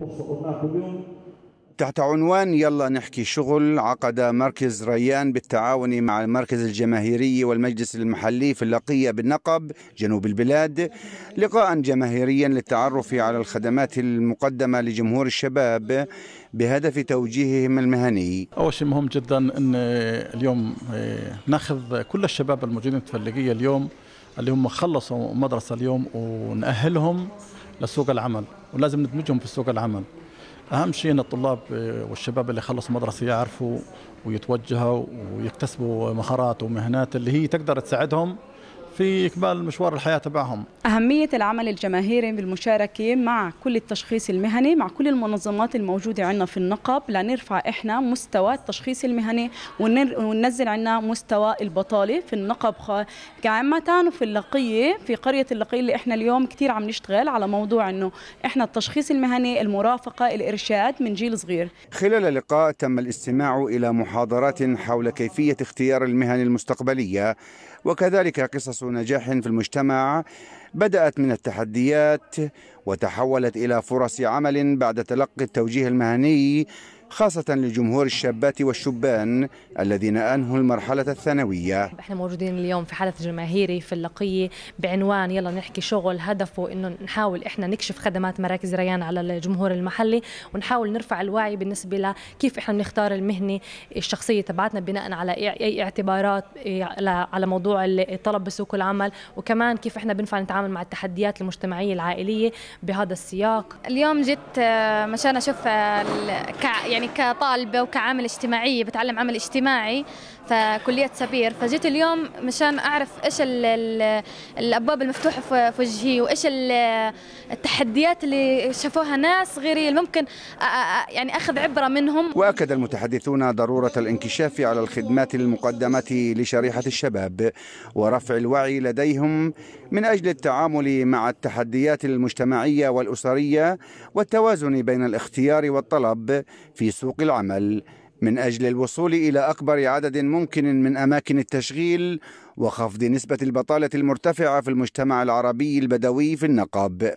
وصلنا كل يوم. تحت عنوان يلا نحكي شغل عقد مركز ريان بالتعاون مع المركز الجماهيري والمجلس المحلي في اللقية بالنقب جنوب البلاد. لقاء جماهيريا للتعرف على الخدمات المقدمة لجمهور الشباب بهدف توجيههم المهني. أول شيء مهم جدا أن اليوم نأخذ كل الشباب الموجودين في اللقية اليوم اللي هم خلصوا مدرسة اليوم ونأهلهم لسوق العمل ولازم ندمجهم في سوق العمل. أهم شيء إن الطلاب والشباب اللي خلصوا مدرسة يعرفوا ويتوجهوا ويكتسبوا مهارات ومهنات اللي هي تقدر تساعدهم في إكمال مشوار الحياة تبعهم. أهمية العمل الجماهيري بالمشاركة مع كل التشخيص المهني مع كل المنظمات الموجودة عندنا في النقب لنرفع إحنا مستوى التشخيص المهني وننزل عندنا مستوى البطالة في النقب كعامة وفي اللقية في قرية اللقية اللي إحنا اليوم كثير عم نشتغل على موضوع إنه إحنا التشخيص المهني المرافقة الإرشاد من جيل صغير. خلال اللقاء تم الاستماع إلى محاضرات حول كيفية اختيار المهن المستقبلية وكذلك قصص نجاح في المجتمع بدأت من التحديات وتحولت إلى فرص عمل بعد تلقي التوجيه المهني. خاصة لجمهور الشابات والشبان الذين أنهوا المرحلة الثانوية. إحنا موجودين اليوم في حدث جماهيري في اللقية بعنوان يلا نحكي شغل هدفه إنه نحاول إحنا نكشف خدمات مراكز ريان على الجمهور المحلي ونحاول نرفع الوعي بالنسبة لكيف إحنا بنختار المهنة الشخصية تبعتنا بناء على اي اعتبارات على موضوع الطلب بسوق العمل وكمان كيف إحنا بنفع نتعامل مع التحديات المجتمعية العائلية بهذا السياق. اليوم جيت مشان أشوف يعني يعني كطالبة وكعامل اجتماعية بتعلم عمل اجتماعي فكلية سبير. فجيت اليوم مشان أعرف إيش ال ال الأبواب المفتوحة في وجهي وإيش التحديات اللي شافوها ناس غيري اللي ممكن يعني أخذ عبرة منهم. وأكد المتحدثون ضرورة الانكشاف على الخدمات المقدمة لشريحة الشباب ورفع الوعي لديهم من أجل التعامل مع التحديات المجتمعية والأسرية والتوازن بين الاختيار والطلب في سوق العمل. من أجل الوصول إلى أكبر عدد ممكن من أماكن التشغيل وخفض نسبة البطالة المرتفعة في المجتمع العربي البدوي في النقب.